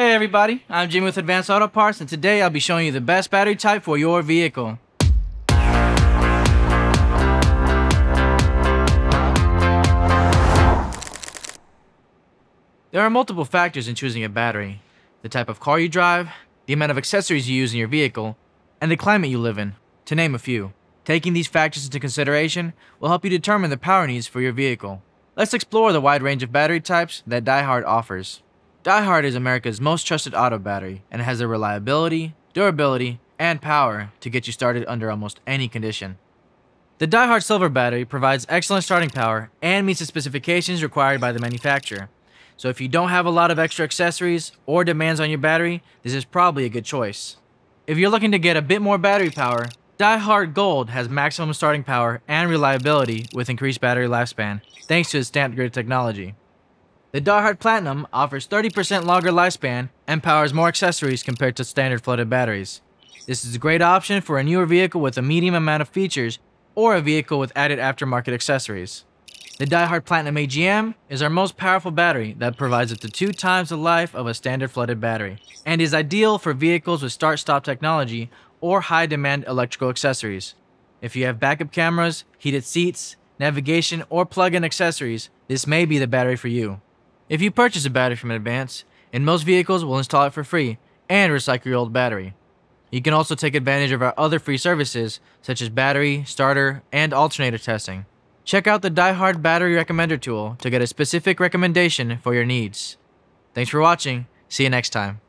Hey everybody, I'm Jimmy with Advance Auto Parts and today I'll be showing you the best battery type for your vehicle. There are multiple factors in choosing a battery. The type of car you drive, the amount of accessories you use in your vehicle, and the climate you live in, to name a few. Taking these factors into consideration will help you determine the power needs for your vehicle. Let's explore the wide range of battery types that DieHard offers. DieHard is America's most trusted auto battery and has the reliability, durability, and power to get you started under almost any condition. The DieHard Silver battery provides excellent starting power and meets the specifications required by the manufacturer. So if you don't have a lot of extra accessories or demands on your battery, this is probably a good choice. If you're looking to get a bit more battery power, DieHard Gold has maximum starting power and reliability with increased battery lifespan, thanks to its stamped grid technology. The DieHard Platinum offers 30% longer lifespan and powers more accessories compared to standard flooded batteries. This is a great option for a newer vehicle with a medium amount of features or a vehicle with added aftermarket accessories. The DieHard Platinum AGM is our most powerful battery that provides up to two times the life of a standard flooded battery, and is ideal for vehicles with start-stop technology or high-demand electrical accessories. If you have backup cameras, heated seats, navigation, or plug-in accessories, this may be the battery for you. If you purchase a battery from Advance, in most vehicles we'll install it for free and recycle your old battery. You can also take advantage of our other free services, such as battery, starter, and alternator testing. Check out the DieHard Battery Recommender tool to get a specific recommendation for your needs. Thanks for watching. See you next time.